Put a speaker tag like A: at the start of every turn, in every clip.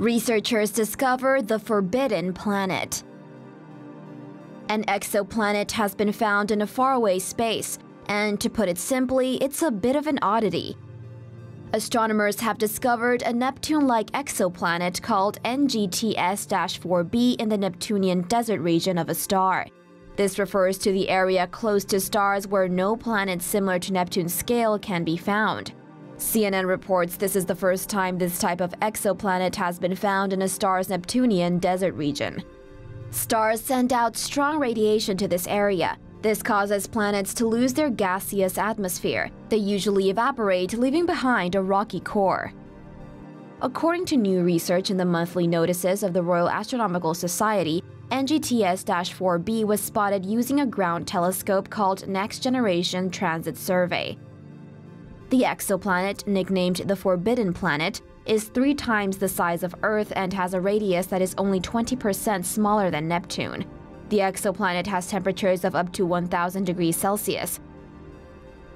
A: Researchers discover the forbidden planet. An exoplanet has been found in a faraway space, and to put it simply, it's a bit of an oddity. Astronomers have discovered a Neptune like exoplanet called NGTS 4b in the Neptunian desert region of a star. This refers to the area close to stars where no planet similar to Neptune's scale can be found. CNN reports this is the first time this type of exoplanet has been found in a star's Neptunian desert region. Stars send out strong radiation to this area. This causes planets to lose their gaseous atmosphere. They usually evaporate, leaving behind a rocky core. According to new research in the monthly notices of the Royal Astronomical Society, NGTS-4b was spotted using a ground telescope called Next Generation Transit Survey. The exoplanet, nicknamed the Forbidden Planet, is three times the size of Earth and has a radius that is only 20% smaller than Neptune. The exoplanet has temperatures of up to 1000 degrees Celsius.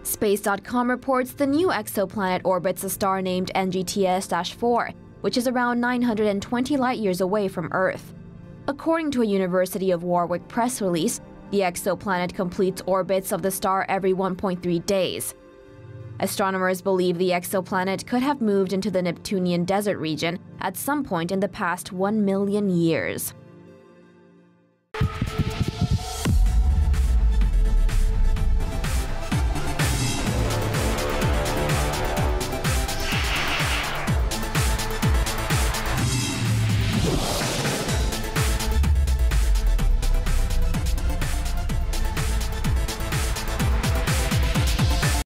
A: Space.com reports the new exoplanet orbits a star named NGTS-4, which is around 920 light-years away from Earth. According to a University of Warwick press release, the exoplanet completes orbits of the star every 1.3 days. Astronomers believe the exoplanet could have moved into the Neptunian desert region at some point in the past 1 million years.